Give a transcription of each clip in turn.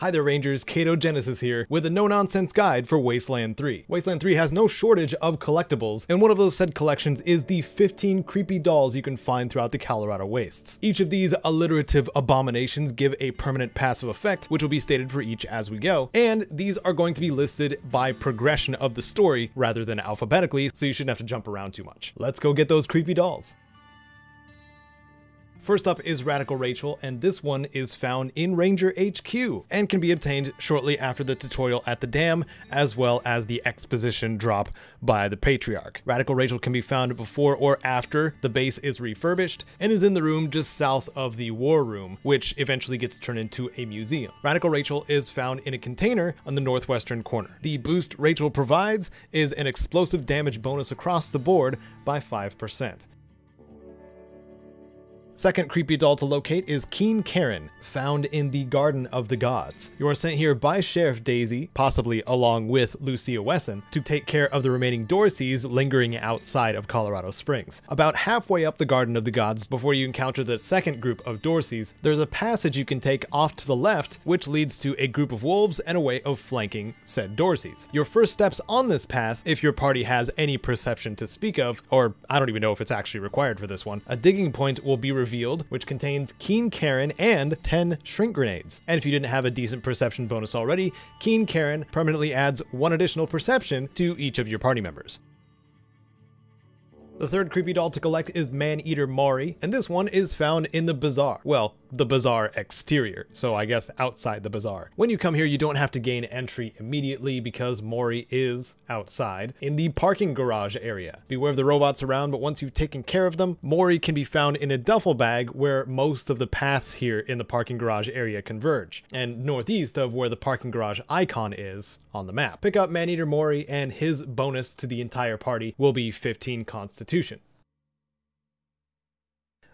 Hi there Rangers, Caedo Genesis here with a no-nonsense guide for Wasteland 3. Wasteland 3 has no shortage of collectibles, and one of those said collections is the 15 creepy dolls you can find throughout the Colorado Wastes. Each of these alliterative abominations give a permanent passive effect, which will be stated for each as we go, and these are going to be listed by progression of the story rather than alphabetically, so you shouldn't have to jump around too much. Let's go get those creepy dolls. First up is Radical Rachel, and this one is found in Ranger HQ and can be obtained shortly after the tutorial at the dam, as well as the exposition drop by the Patriarch. Radical Rachel can be found before or after the base is refurbished and is in the room just south of the War Room, which eventually gets turned into a museum. Radical Rachel is found in a container on the northwestern corner. The boost Rachel provides is an explosive damage bonus across the board by 5%. Second creepy doll to locate is Keen Karen, found in the Garden of the Gods. You are sent here by Sheriff Daisy, possibly along with Lucia Wesson, to take care of the remaining Dorseys lingering outside of Colorado Springs. About halfway up the Garden of the Gods, before you encounter the second group of Dorseys, there's a passage you can take off to the left, which leads to a group of wolves and a way of flanking said Dorseys. Your first steps on this path, if your party has any perception to speak of, or I don't even know if it's actually required for this one, a digging point will be revealed revealed, which contains Keen Karen and 10 shrink grenades. And if you didn't have a decent perception bonus already, Keen Karen permanently adds one additional perception to each of your party members. The third creepy doll to collect is Man-Eater Maury, and this one is found in the bazaar. Well, the bazaar exterior, so I guess outside the bazaar. When you come here, you don't have to gain entry immediately because Maury is outside in the parking garage area. Beware of the robots around, but once you've taken care of them, Maury can be found in a duffel bag where most of the paths here in the parking garage area converge, and northeast of where the parking garage icon is on the map. Pick up Man-Eater Maury, and his bonus to the entire party will be 15 constitution Constitution.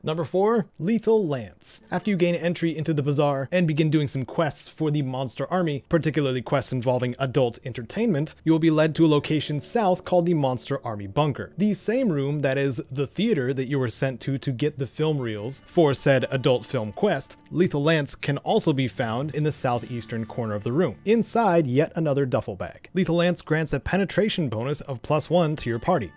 Number 4, Lethal Lance. After you gain entry into the bazaar and begin doing some quests for the Monster Army, particularly quests involving adult entertainment, you will be led to a location south called the Monster Army Bunker. The same room that is the theater that you were sent to to get the film reels for said adult film quest, Lethal Lance can also be found in the southeastern corner of the room, inside yet another duffel bag. Lethal Lance grants a penetration bonus of plus 1 to your party.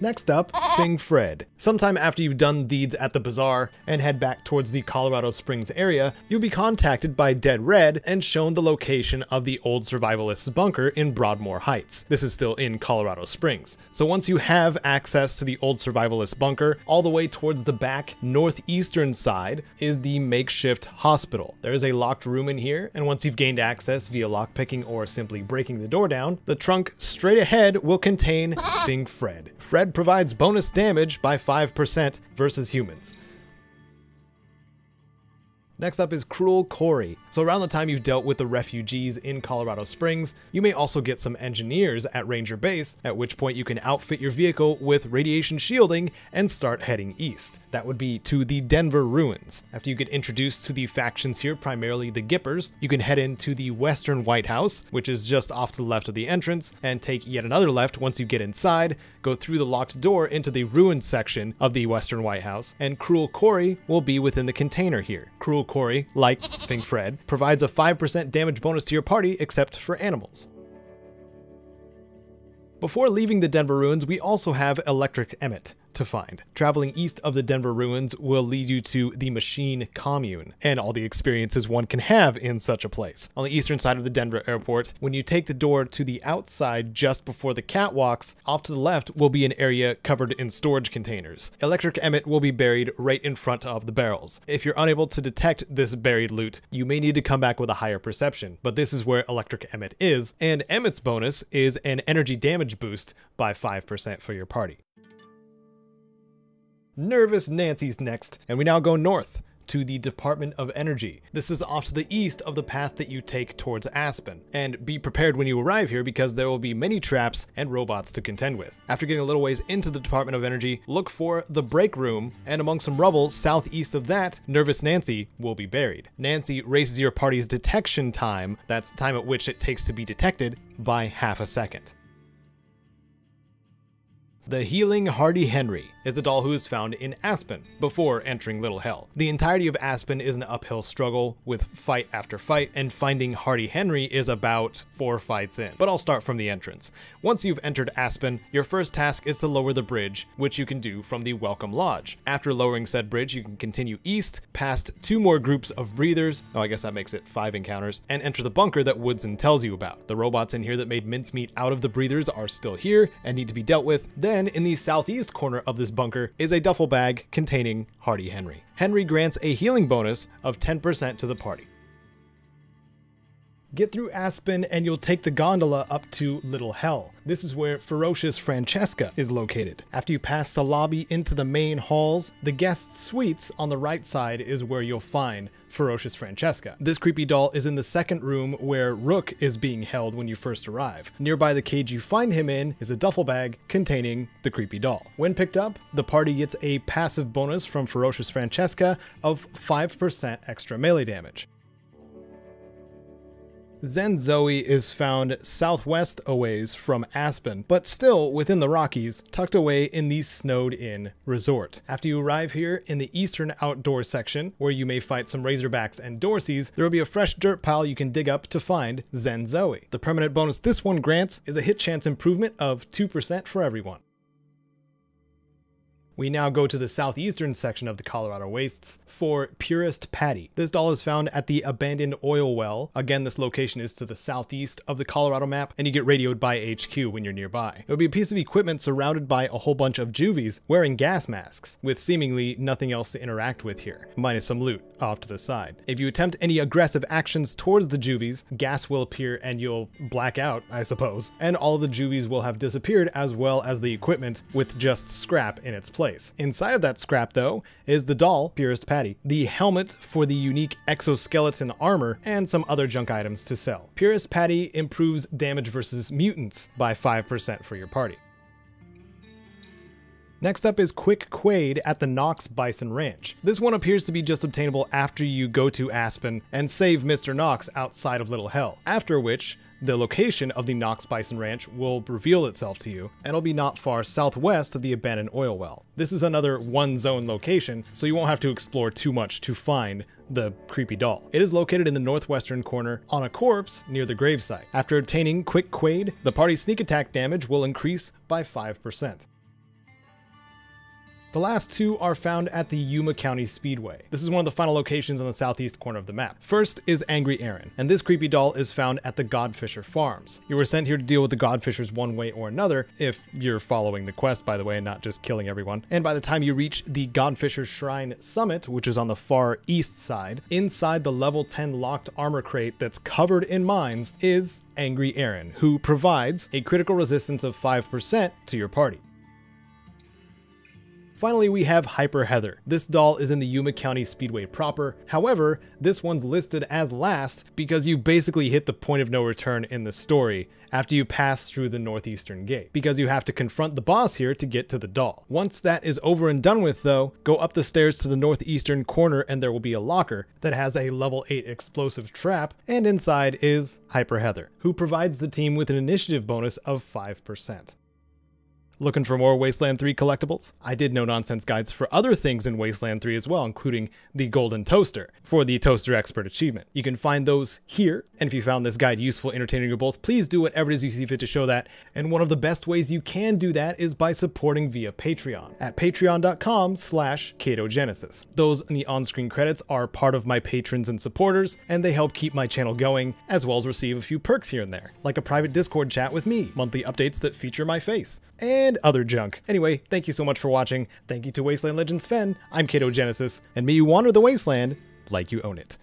Next up, Bing Fred. Sometime after you've done deeds at the bazaar and head back towards the Colorado Springs area, you'll be contacted by Dead Red and shown the location of the old survivalist's bunker in Broadmoor Heights. This is still in Colorado Springs. So once you have access to the old survivalist bunker, all the way towards the back northeastern side is the makeshift hospital. There is a locked room in here, and once you've gained access via lockpicking or simply breaking the door down, the trunk straight ahead will contain Bing Fred. Fred provides bonus damage by 5% versus humans. Next up is Cruel Corey. So around the time you've dealt with the refugees in Colorado Springs, you may also get some engineers at Ranger Base, at which point you can outfit your vehicle with radiation shielding and start heading east. That would be to the Denver Ruins. After you get introduced to the factions here, primarily the Gippers, you can head into the Western White House, which is just off to the left of the entrance, and take yet another left once you get inside, go through the locked door into the ruined section of the Western White House, and Cruel Corey will be within the container here. Cruel Corey, like Bing Fred, provides a 5% damage bonus to your party except for animals. Before leaving the Denver ruins, we also have Electric Emmett to find. Traveling east of the Denver ruins will lead you to the Machine Commune, and all the experiences one can have in such a place. On the eastern side of the Denver airport, when you take the door to the outside just before the catwalks, off to the left will be an area covered in storage containers. Electric Emmett will be buried right in front of the barrels. If you're unable to detect this buried loot, you may need to come back with a higher perception, but this is where Electric Emmett is, and Emmett's bonus is an energy damage boost by 5% for your party. Nervous Nancy's next, and we now go north to the Department of Energy. This is off to the east of the path that you take towards Aspen. And be prepared when you arrive here because there will be many traps and robots to contend with. After getting a little ways into the Department of Energy, look for the break room, and among some rubble southeast of that, Nervous Nancy will be buried. Nancy raises your party's detection time, that's the time at which it takes to be detected, by half a second. The Healing Hearty Henry is the doll who is found in Aspen before entering Little Hell. The entirety of Aspen is an uphill struggle with fight after fight, and finding Hearty Henry is about four fights in. But I'll start from the entrance. Once you've entered Aspen, your first task is to lower the bridge, which you can do from the Welcome Lodge. After lowering said bridge, you can continue east, past two more groups of breathers, oh I guess that makes it five encounters, and enter the bunker that Woodson tells you about. The robots in here that made mincemeat out of the breathers are still here and need to be dealt with. Then, in the southeast corner of this bunker is a duffel bag containing Hearty Henry. Henry grants a healing bonus of 10% to the party. Get through Aspen and you'll take the gondola up to Little Hell. This is where Ferocious Francesca is located. After you pass the lobby into the main halls, the guest suites on the right side is where you'll find Ferocious Francesca. This creepy doll is in the second room where Rook is being held when you first arrive. Nearby the cage you find him in is a duffel bag containing the creepy doll. When picked up, the party gets a passive bonus from Ferocious Francesca of 5% extra melee damage. Zen Zoey is found southwest a ways from Aspen, but still within the Rockies, tucked away in the snowed-in resort. After you arrive here in the eastern outdoor section, where you may fight some Razorbacks and Dorseys, there will be a fresh dirt pile you can dig up to find Zen Zoey. The permanent bonus this one grants is a hit chance improvement of 2% for everyone. We now go to the southeastern section of the Colorado Wastes for Purist Patty. This doll is found at the abandoned oil well. Again, this location is to the southeast of the Colorado map, and you get radioed by HQ when you're nearby. It would be a piece of equipment surrounded by a whole bunch of juvies wearing gas masks, with seemingly nothing else to interact with here, minus some loot off to the side. If you attempt any aggressive actions towards the juvies, gas will appear and you'll black out, I suppose, and all the juvies will have disappeared as well as the equipment with just scrap in its place place. Inside of that scrap, though, is the doll, Purist Patty, the helmet for the unique exoskeleton armor, and some other junk items to sell. Purist Patty improves damage versus mutants by 5% for your party. Next up is Quick Quaid at the Knox Bison Ranch. This one appears to be just obtainable after you go to Aspen and save Mr. Knox outside of Little Hell, after which the location of the Knox Bison Ranch will reveal itself to you, and it'll be not far southwest of the abandoned oil well. This is another one zone location, so you won't have to explore too much to find the creepy doll. It is located in the northwestern corner on a corpse near the gravesite. After obtaining Quick Quaid, the party's sneak attack damage will increase by 5%. The last two are found at the Yuma County Speedway. This is one of the final locations on the southeast corner of the map. First is Angry Aaron, and this creepy doll is found at the Godfisher Farms. You were sent here to deal with the Godfishers one way or another, if you're following the quest, by the way, and not just killing everyone. And by the time you reach the Godfisher Shrine Summit, which is on the far east side, inside the level 10 locked armor crate that's covered in mines is Angry Aaron, who provides a critical resistance of 5% to your party. Finally, we have Hyper Heather. This doll is in the Yuma County Speedway proper. However, this one's listed as last because you basically hit the point of no return in the story after you pass through the northeastern gate, because you have to confront the boss here to get to the doll. Once that is over and done with though, go up the stairs to the northeastern corner and there will be a locker that has a level 8 explosive trap, and inside is Hyper Heather, who provides the team with an initiative bonus of 5%. Looking for more Wasteland 3 collectibles? I did no nonsense guides for other things in Wasteland 3 as well, including the Golden Toaster for the Toaster Expert achievement. You can find those here, and if you found this guide useful, entertaining, or both, please do whatever it is you see fit to show that. And one of the best ways you can do that is by supporting via Patreon at patreon.com slash Genesis. Those in the on-screen credits are part of my patrons and supporters, and they help keep my channel going, as well as receive a few perks here and there, like a private Discord chat with me, monthly updates that feature my face, and and other junk. Anyway, thank you so much for watching. Thank you to Wasteland Legends Fen. I'm Caedo Genesis, and may you wander the wasteland like you own it.